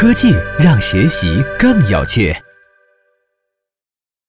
科技让学习更有趣。